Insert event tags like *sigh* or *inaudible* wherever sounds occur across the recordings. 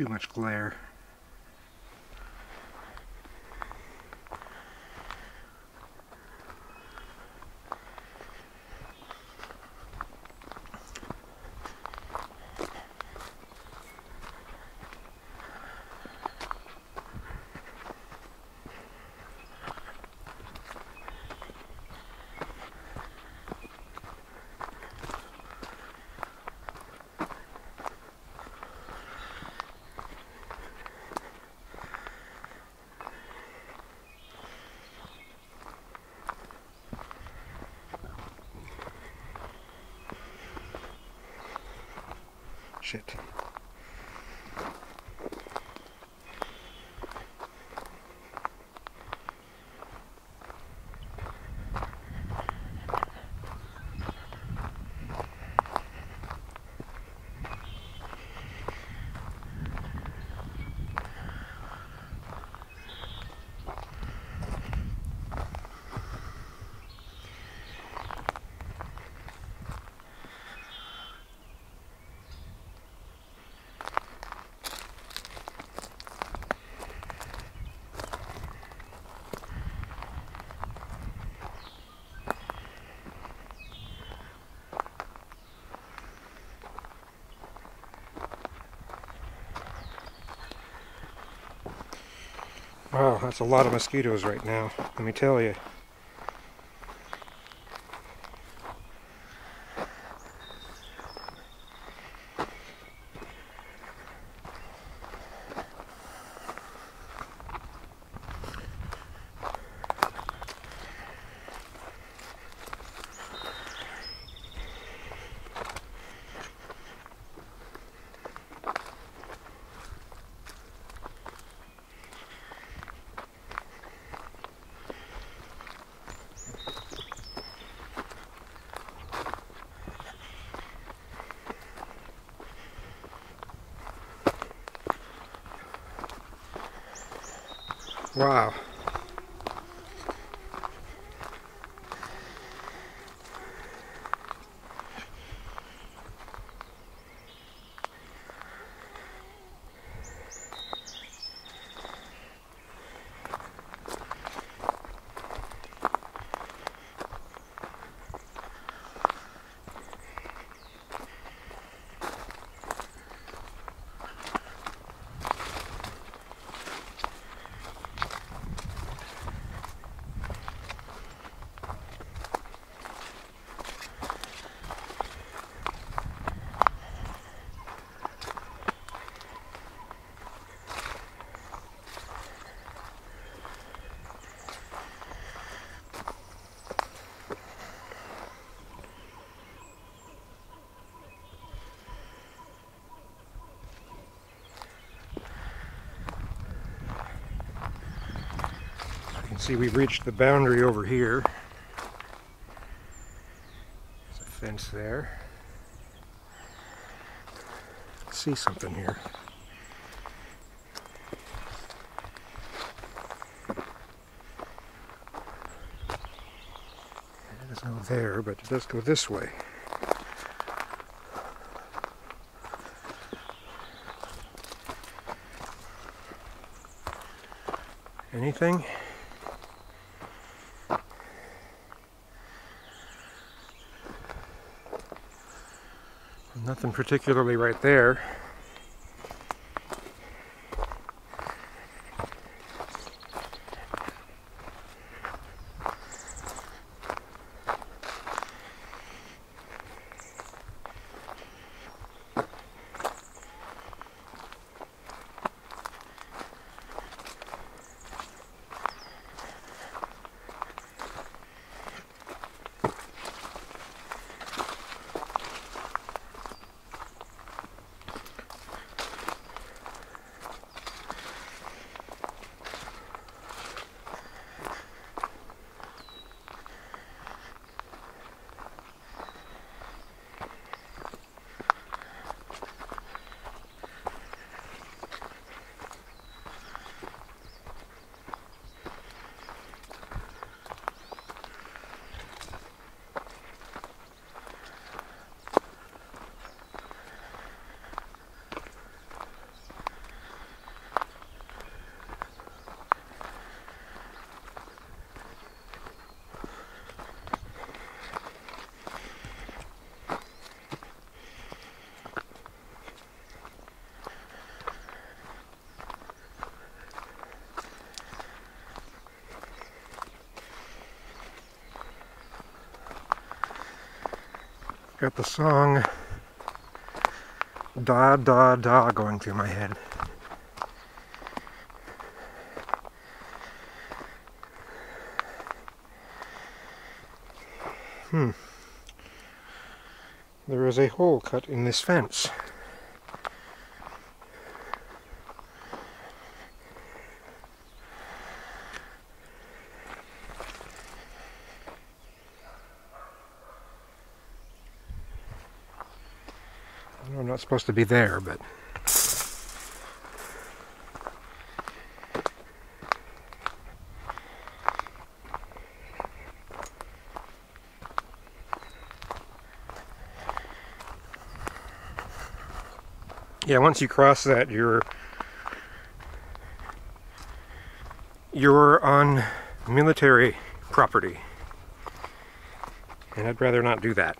too much glare. Shit. Wow, that's a lot of mosquitoes right now, let me tell you. Wow. See we've reached the boundary over here. There's a fence there. See something here. It doesn't there, but it does go this way. Anything? Nothing particularly right there. Got the song Da Da Da going through my head. Hmm. There is a hole cut in this fence. I'm not supposed to be there, but yeah, once you cross that, you're you're on military property, and I'd rather not do that.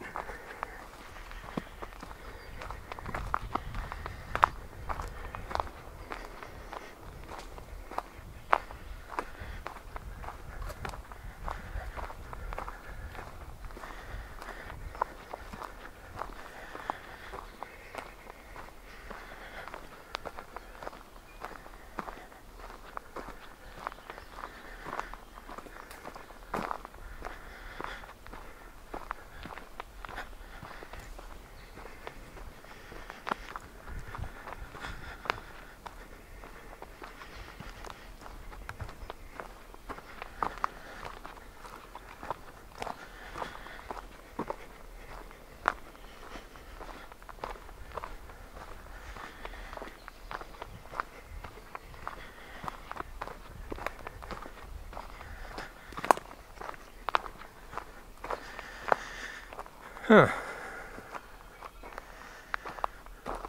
Huh.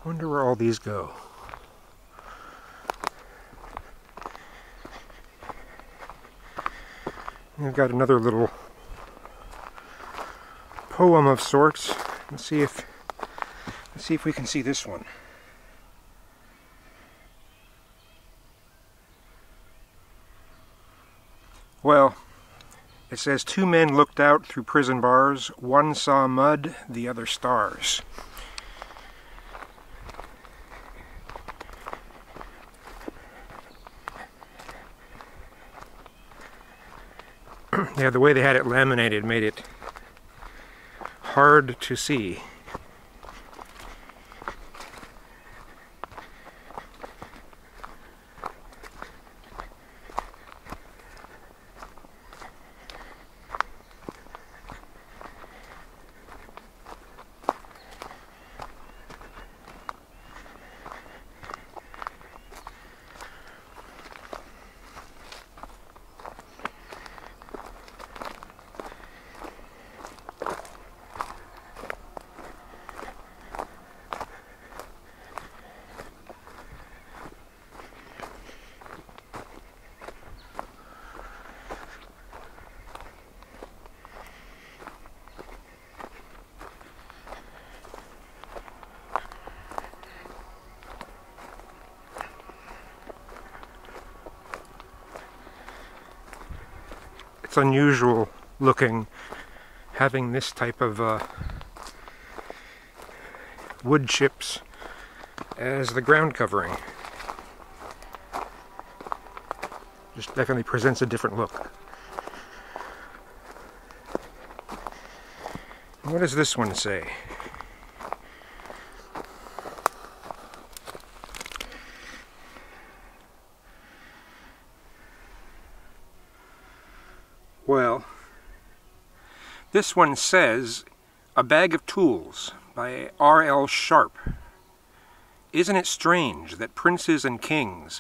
Wonder where all these go. I've got another little poem of sorts. Let's see if let's see if we can see this one. Well, it says, Two men looked out through prison bars. One saw mud, the other stars. *clears throat* yeah, the way they had it laminated made it hard to see. It's unusual looking having this type of uh, wood chips as the ground covering. Just definitely presents a different look. What does this one say? Well, this one says A Bag of Tools by R.L. Sharpe. Isn't it strange that princes and kings,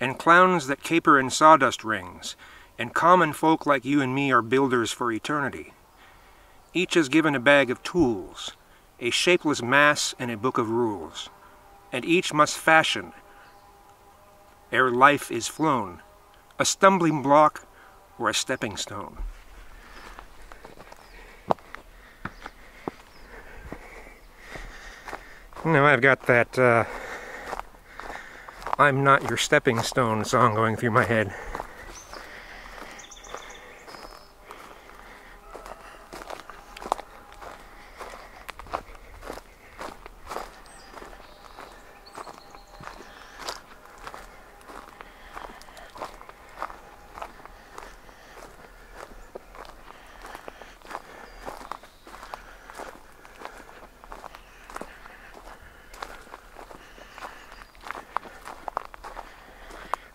and clowns that caper in sawdust rings, and common folk like you and me are builders for eternity? Each is given a bag of tools, a shapeless mass and a book of rules, and each must fashion, ere life is flown, a stumbling block or a stepping stone. Now I've got that uh, I'm Not Your Stepping Stone song going through my head.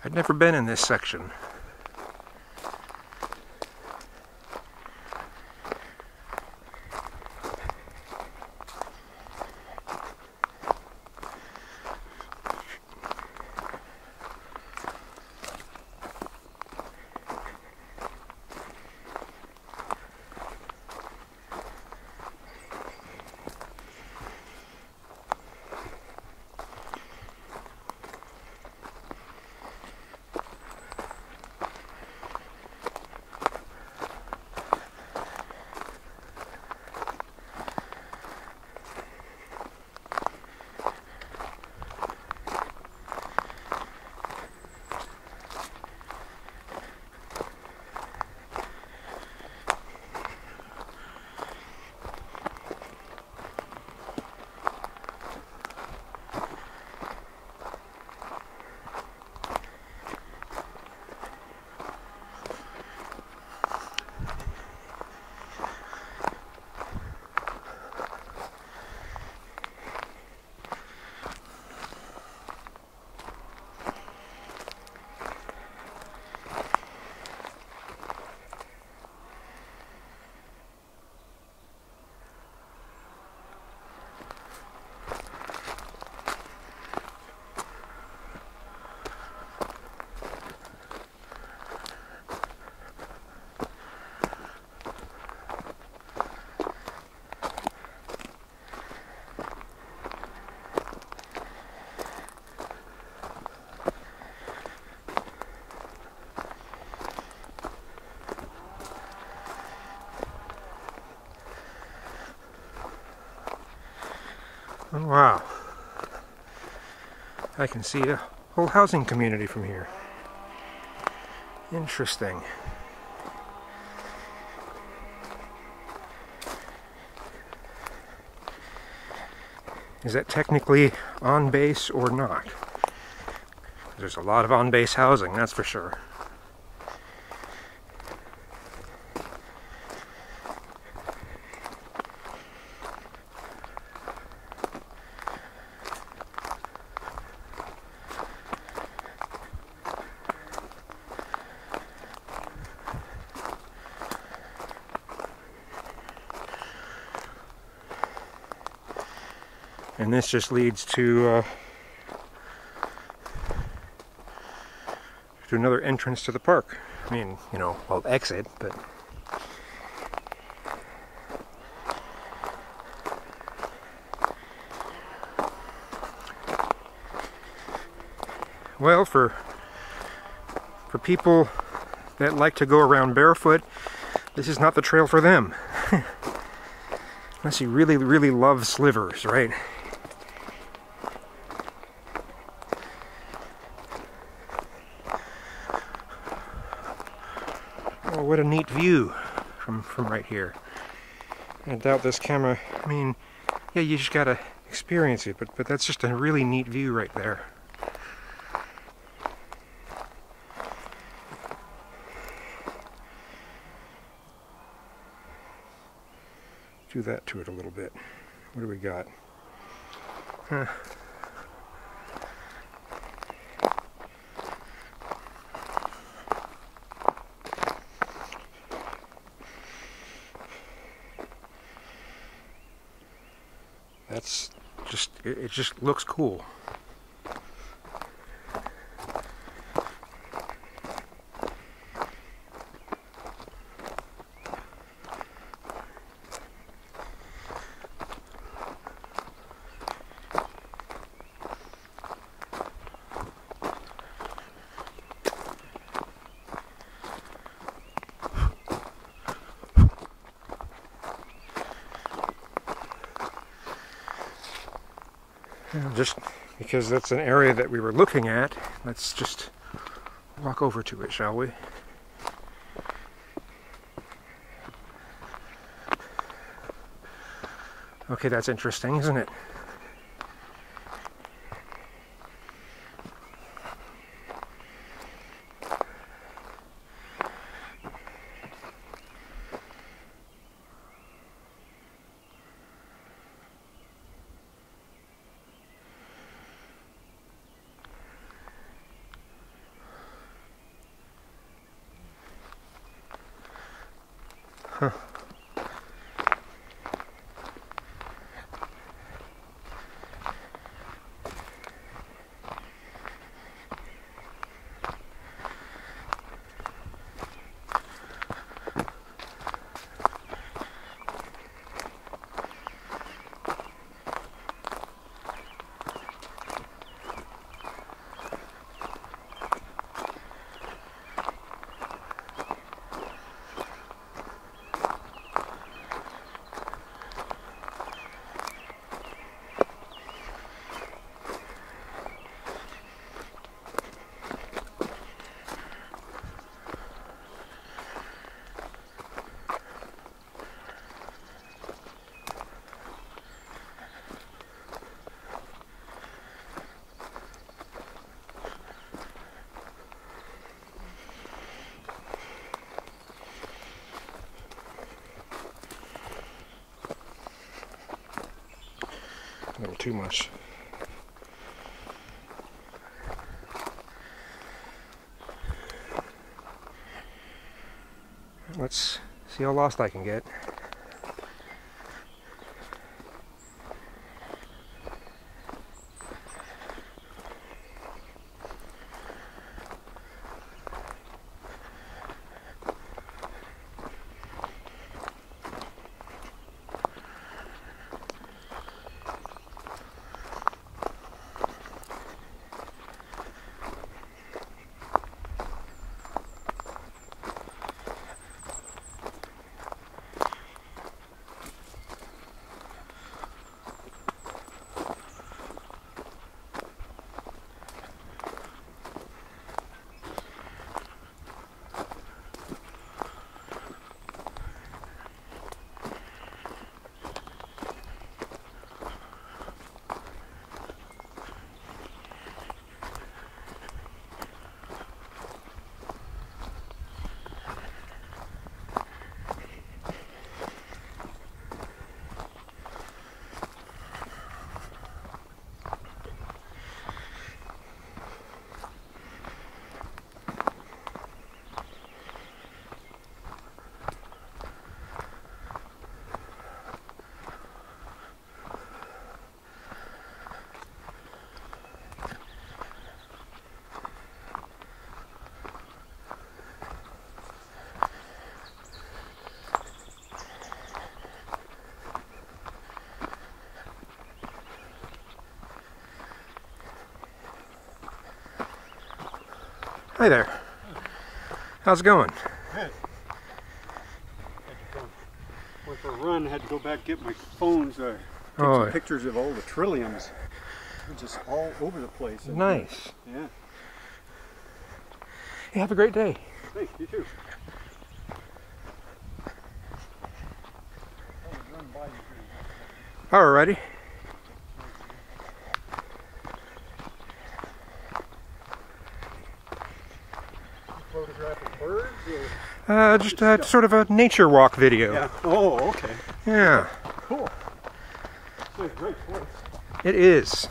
I've never been in this section. Oh, wow. I can see a whole housing community from here. Interesting. Is that technically on base or not? There's a lot of on base housing, that's for sure. Just leads to uh, to another entrance to the park. I mean, you know, well, exit, but. Well, for for people that like to go around barefoot, this is not the trail for them. *laughs* Unless you really, really love slivers, right? What a neat view from, from right here. I doubt this camera, I mean, yeah, you just gotta experience it, but, but that's just a really neat view right there. Do that to it a little bit. What do we got? Huh. That's just, it, it just looks cool. just because that's an area that we were looking at, let's just walk over to it, shall we? Okay, that's interesting, isn't it? Too much. Let's see how lost I can get. Hi there. How's it going? Good. Had to go, went for a run, had to go back get my phones, uh, take Oh. some pictures of all the trilliums. They're just all over the place. Nice. Yeah. Hey, have a great day. Thanks, you too. Alrighty. Uh, just uh, sort of a nature walk video. Yeah. Oh, okay. Yeah, Cool. It's a great place. it is.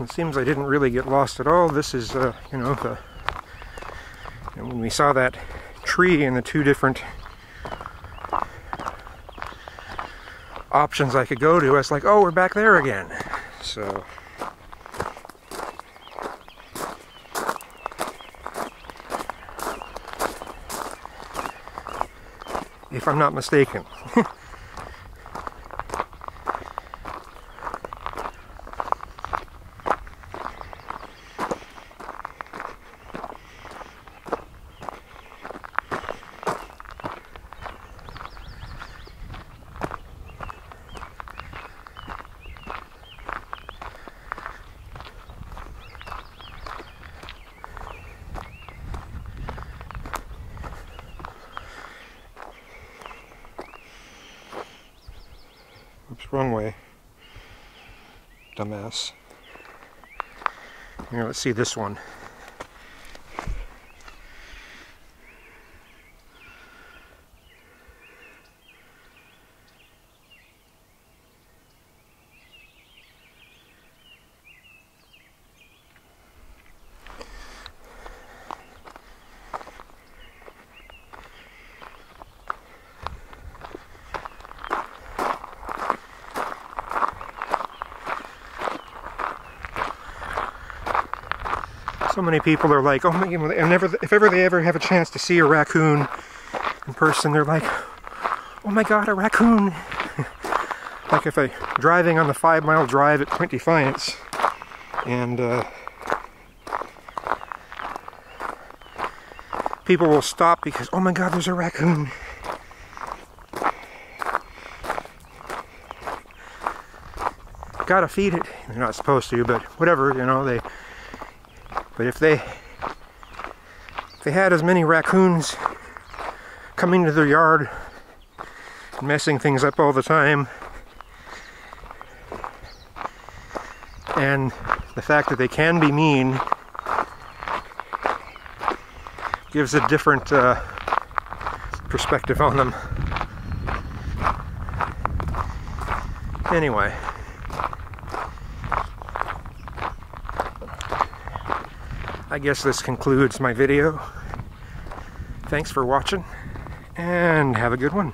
It seems I didn't really get lost at all. This is, uh, you know, the. And when we saw that tree and the two different options I could go to, I was like, oh, we're back there again. So. If I'm not mistaken. *laughs* wrong way. Dumbass. Here, let's see this one. So many people are like, oh my, God, if ever they ever have a chance to see a raccoon in person, they're like, oh my God, a raccoon. *laughs* like if I'm driving on the five mile drive at Point Defiance and uh, people will stop because, oh my God, there's a raccoon. Gotta feed it. They're not supposed to, but whatever, you know, they but if they if they had as many raccoons coming to their yard and messing things up all the time, and the fact that they can be mean gives a different uh, perspective on them. Anyway. I guess this concludes my video. Thanks for watching, and have a good one.